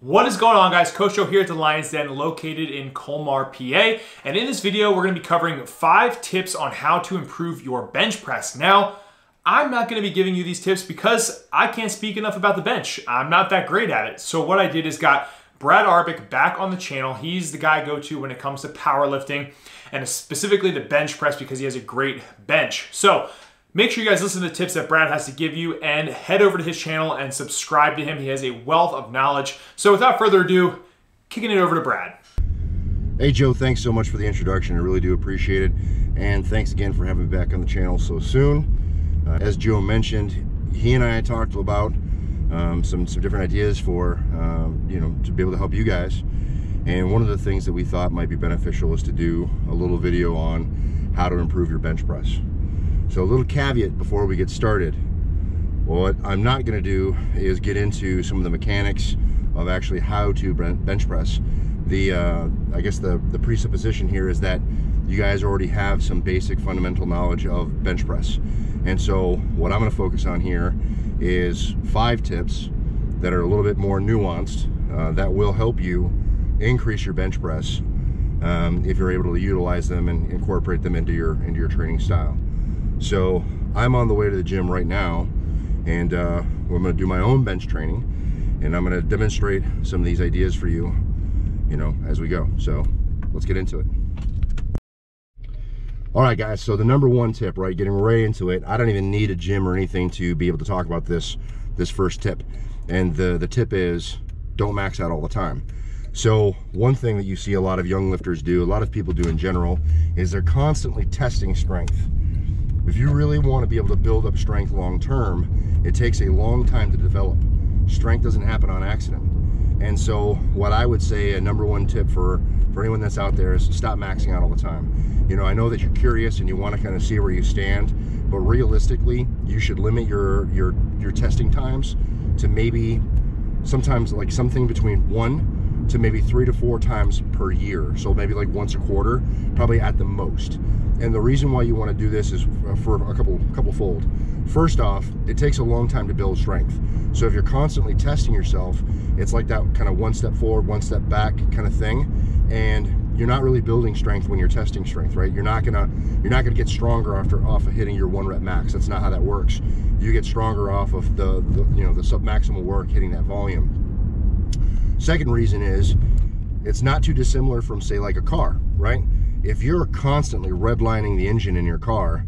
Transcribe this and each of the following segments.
What is going on guys? Joe here at the Lions Den located in Colmar, PA. And in this video, we're gonna be covering five tips on how to improve your bench press. Now, I'm not gonna be giving you these tips because I can't speak enough about the bench. I'm not that great at it. So what I did is got Brad Arbic back on the channel. He's the guy I go to when it comes to powerlifting and specifically the bench press because he has a great bench. So Make sure you guys listen to the tips that Brad has to give you and head over to his channel and subscribe to him. He has a wealth of knowledge. So without further ado, kicking it over to Brad. Hey Joe, thanks so much for the introduction. I really do appreciate it. And thanks again for having me back on the channel so soon. Uh, as Joe mentioned, he and I talked about um, some, some different ideas for, um, you know, to be able to help you guys. And one of the things that we thought might be beneficial is to do a little video on how to improve your bench press. So a little caveat before we get started. What I'm not gonna do is get into some of the mechanics of actually how to bench press. The, uh, I guess the, the presupposition here is that you guys already have some basic fundamental knowledge of bench press. And so what I'm gonna focus on here is five tips that are a little bit more nuanced uh, that will help you increase your bench press um, if you're able to utilize them and incorporate them into your into your training style. So I'm on the way to the gym right now and uh, I'm gonna do my own bench training and I'm gonna demonstrate some of these ideas for you, you know, as we go. So let's get into it. All right, guys, so the number one tip, right, getting right into it, I don't even need a gym or anything to be able to talk about this, this first tip. And the, the tip is don't max out all the time. So one thing that you see a lot of young lifters do, a lot of people do in general, is they're constantly testing strength if you really want to be able to build up strength long term, it takes a long time to develop. Strength doesn't happen on accident. And so what I would say a number one tip for, for anyone that's out there is stop maxing out all the time. You know, I know that you're curious and you want to kind of see where you stand, but realistically, you should limit your, your, your testing times to maybe sometimes like something between one to maybe three to four times per year. So maybe like once a quarter, probably at the most. And the reason why you want to do this is uh, for a couple couple fold. First off, it takes a long time to build strength. So if you're constantly testing yourself, it's like that kind of one step forward, one step back kind of thing. And you're not really building strength when you're testing strength, right? You're not gonna you're not gonna get stronger after off of hitting your one rep max. That's not how that works. You get stronger off of the, the you know the sub maximal work hitting that volume. Second reason is it's not too dissimilar from say like a car, right? if you're constantly redlining the engine in your car,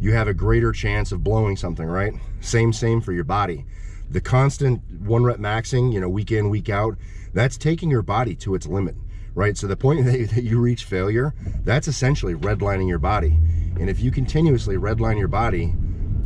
you have a greater chance of blowing something, right? Same, same for your body. The constant one rep maxing, you know, week in, week out, that's taking your body to its limit, right? So the point that you reach failure, that's essentially redlining your body. And if you continuously redline your body,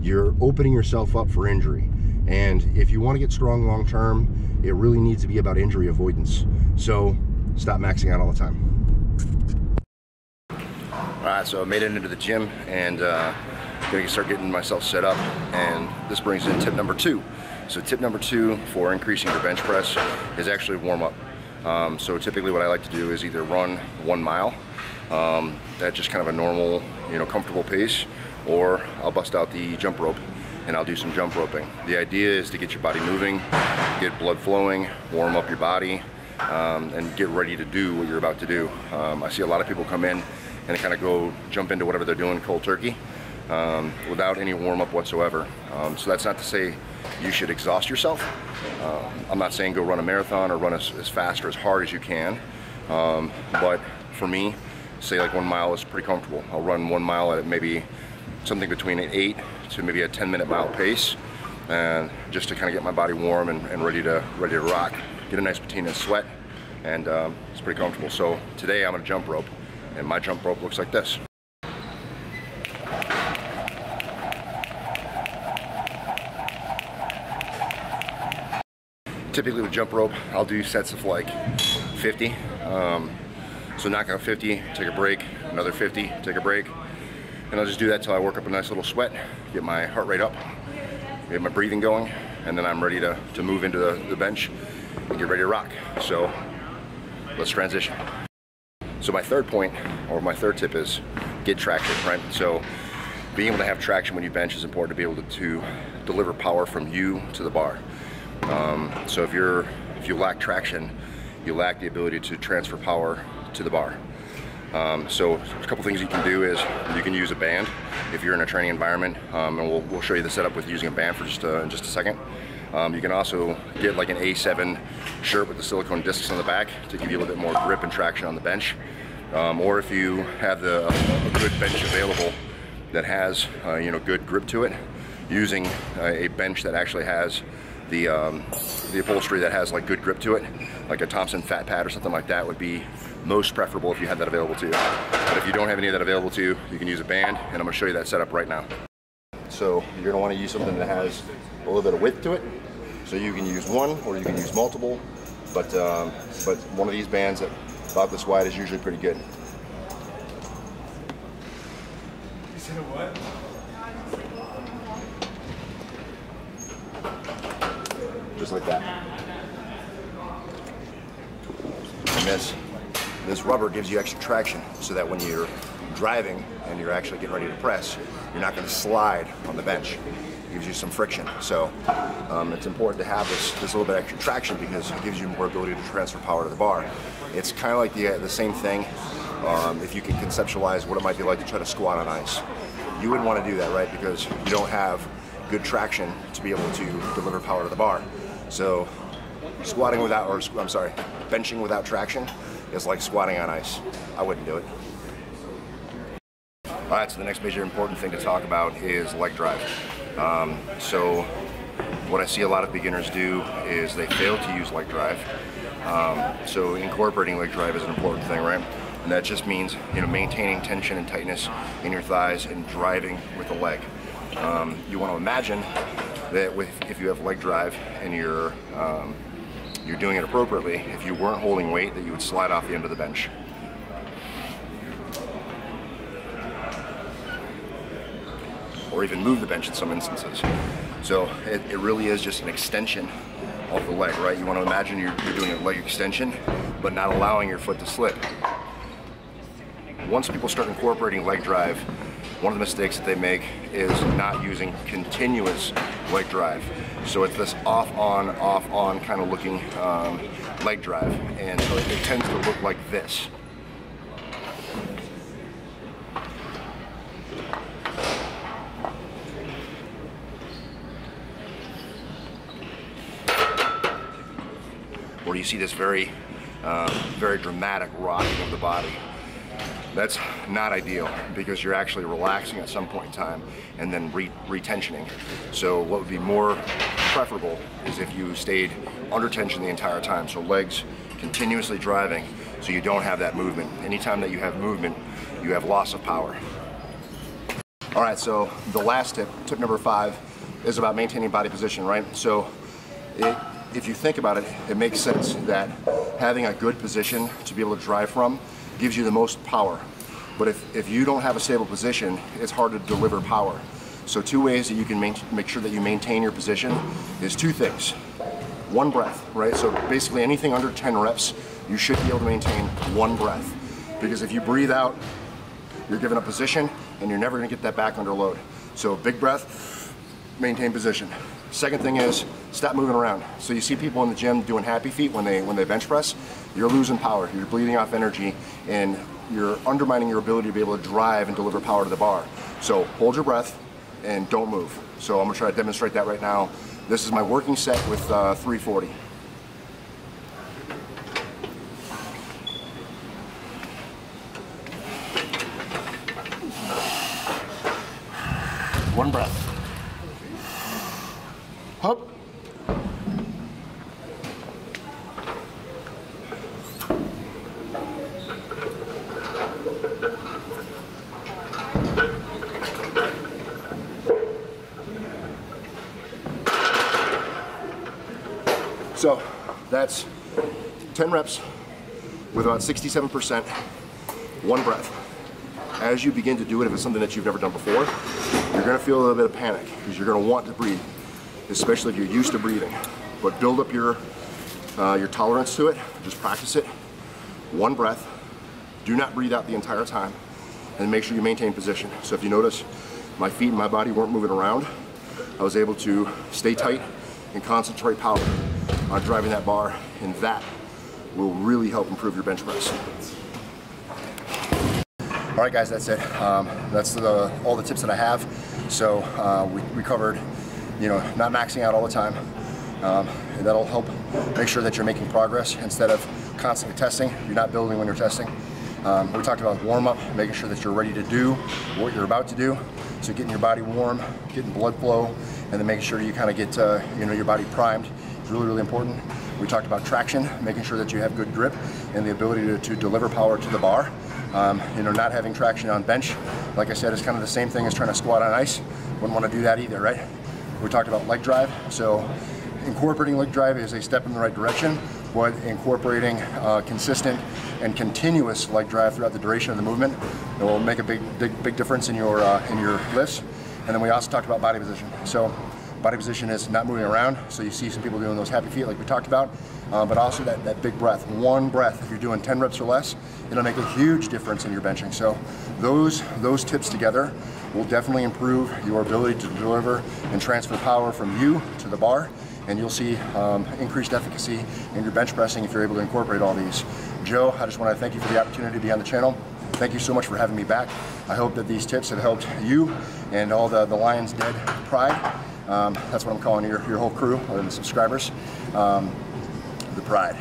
you're opening yourself up for injury. And if you want to get strong long term, it really needs to be about injury avoidance. So stop maxing out all the time. Alright, so I made it into the gym and uh, gonna start getting myself set up and this brings in tip number two. So tip number two for increasing your bench press is actually warm up. Um, so typically what I like to do is either run one mile um, at just kind of a normal, you know, comfortable pace or I'll bust out the jump rope and I'll do some jump roping. The idea is to get your body moving, get blood flowing, warm up your body, um, and get ready to do what you're about to do. Um, I see a lot of people come in and kind of go jump into whatever they're doing cold turkey um, without any warm up whatsoever. Um, so that's not to say you should exhaust yourself. Um, I'm not saying go run a marathon or run as, as fast or as hard as you can. Um, but for me, say like one mile is pretty comfortable. I'll run one mile at maybe something between an eight to maybe a 10 minute mile pace and just to kind of get my body warm and, and ready to ready to rock. Get a nice patina sweat and um, it's pretty comfortable. So today I'm gonna jump rope and my jump rope looks like this. Typically with jump rope, I'll do sets of like 50. Um, so knock out 50, take a break, another 50, take a break. And I'll just do that till I work up a nice little sweat, get my heart rate up, get my breathing going, and then I'm ready to, to move into the, the bench and get ready to rock. So let's transition. So my third point, or my third tip is get traction, right? So being able to have traction when you bench is important to be able to, to deliver power from you to the bar. Um, so if you're if you lack traction, you lack the ability to transfer power to the bar. Um, so a couple things you can do is you can use a band if you're in a training environment, um, and we'll, we'll, show you the setup with using a band for just uh, in just a second. Um, you can also get like an A7 shirt with the silicone discs on the back to give you a little bit more grip and traction on the bench. Um, or if you have the, a good bench available that has uh, you know good grip to it, using a bench that actually has the um, the upholstery that has like good grip to it, like a Thompson Fat Pad or something like that would be most preferable if you had that available to you. But if you don't have any of that available to you, you can use a band, and I'm gonna show you that setup right now. So you're gonna wanna use something that has a little bit of width to it. So you can use one or you can use multiple, but, um, but one of these bands that about this wide is usually pretty good. You said what? Just like that. This, this rubber gives you extra traction so that when you're driving and you're actually getting ready to press, you're not going to slide on the bench. It gives you some friction. So um, it's important to have this, this little bit extra traction because it gives you more ability to transfer power to the bar. It's kind of like the, the same thing um, if you can conceptualize what it might be like to try to squat on ice. You wouldn't want to do that, right? Because you don't have good traction to be able to deliver power to the bar. So squatting without, or I'm sorry, benching without traction is like squatting on ice. I wouldn't do it. All right, so the next major important thing to talk about is leg drive. Um, so what I see a lot of beginners do is they fail to use leg drive. Um, so incorporating leg drive is an important thing, right? And that just means you know maintaining tension and tightness in your thighs and driving with the leg. Um, you want to imagine that with, if you have leg drive and you're um, you're doing it appropriately, if you weren't holding weight, that you would slide off the end of the bench. Or even move the bench in some instances. So it, it really is just an extension of the leg, right? You want to imagine you're, you're doing a leg extension, but not allowing your foot to slip. Once people start incorporating leg drive, one of the mistakes that they make is not using continuous leg drive. So it's this off on, off on kind of looking um, leg drive. And so it tends to look like this. Where you see this very, uh, very dramatic rocking of the body. That's not ideal because you're actually relaxing at some point in time and then re retensioning. So what would be more preferable is if you stayed under tension the entire time. So legs continuously driving so you don't have that movement. Anytime that you have movement, you have loss of power. All right, so the last tip, tip number five, is about maintaining body position, right? So it, if you think about it, it makes sense that having a good position to be able to drive from gives you the most power. But if, if you don't have a stable position, it's hard to deliver power. So two ways that you can make sure that you maintain your position is two things. One breath, right? So basically anything under 10 reps, you should be able to maintain one breath. Because if you breathe out, you're given a position and you're never gonna get that back under load. So big breath, maintain position. Second thing is stop moving around. So you see people in the gym doing happy feet when they when they bench press, you're losing power, you're bleeding off energy, and you're undermining your ability to be able to drive and deliver power to the bar. So hold your breath and don't move. So I'm gonna try to demonstrate that right now. This is my working set with uh, 340. One breath. Hop. So that's 10 reps with about 67%, one breath. As you begin to do it, if it's something that you've never done before, you're gonna feel a little bit of panic because you're gonna want to breathe especially if you're used to breathing. But build up your, uh, your tolerance to it, just practice it. One breath, do not breathe out the entire time, and make sure you maintain position. So if you notice, my feet and my body weren't moving around, I was able to stay tight and concentrate power driving that bar and that will really help improve your bench press. All right, guys, that's it. Um, that's the, all the tips that I have. So uh, we, we covered, you know, not maxing out all the time. Um, that'll help make sure that you're making progress instead of constantly testing. You're not building when you're testing. Um, we talked about warm up, making sure that you're ready to do what you're about to do. So getting your body warm, getting blood flow, and then making sure you kind of get uh, you know your body primed really really important. We talked about traction, making sure that you have good grip and the ability to, to deliver power to the bar. Um, you know, not having traction on bench, like I said, is kind of the same thing as trying to squat on ice. Wouldn't want to do that either, right? We talked about leg drive. So incorporating leg drive is a step in the right direction, but incorporating uh, consistent and continuous leg drive throughout the duration of the movement it will make a big, big, big difference in your uh, in your lifts. And then we also talked about body position. So body position is not moving around. So you see some people doing those happy feet like we talked about, uh, but also that, that big breath. One breath, if you're doing 10 reps or less, it'll make a huge difference in your benching. So those, those tips together will definitely improve your ability to deliver and transfer power from you to the bar and you'll see um, increased efficacy in your bench pressing if you're able to incorporate all these. Joe, I just want to thank you for the opportunity to be on the channel. Thank you so much for having me back. I hope that these tips have helped you and all the, the Lions Den Pride. Um, that's what I'm calling your, your whole crew and the subscribers, um, the Pride.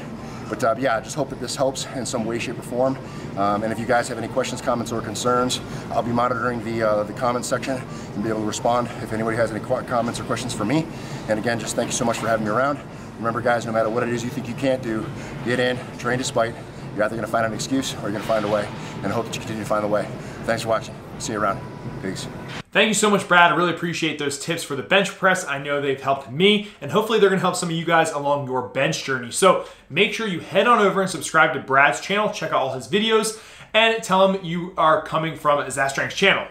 But uh, yeah, I just hope that this helps in some way, shape, or form. Um, and if you guys have any questions, comments, or concerns, I'll be monitoring the, uh, the comments section and be able to respond if anybody has any comments or questions for me. And again, just thank you so much for having me around. Remember guys, no matter what it is you think you can't do, get in, train despite. You're either gonna find an excuse or you're gonna find a way. And I hope that you continue to find a way. Thanks for watching. See you around. Peace. Thank you so much, Brad. I really appreciate those tips for the bench press. I know they've helped me, and hopefully they're going to help some of you guys along your bench journey. So make sure you head on over and subscribe to Brad's channel, check out all his videos, and tell him you are coming from Szat Strength's channel.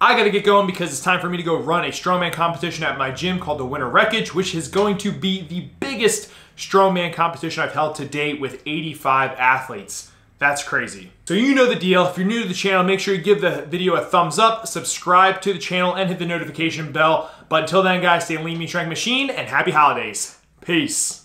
I got to get going because it's time for me to go run a strongman competition at my gym called the Winter Wreckage, which is going to be the biggest strongman competition I've held to date with 85 athletes. That's crazy. So you know the deal. If you're new to the channel, make sure you give the video a thumbs up, subscribe to the channel, and hit the notification bell. But until then, guys, stay lean, mean, strength machine, and happy holidays. Peace.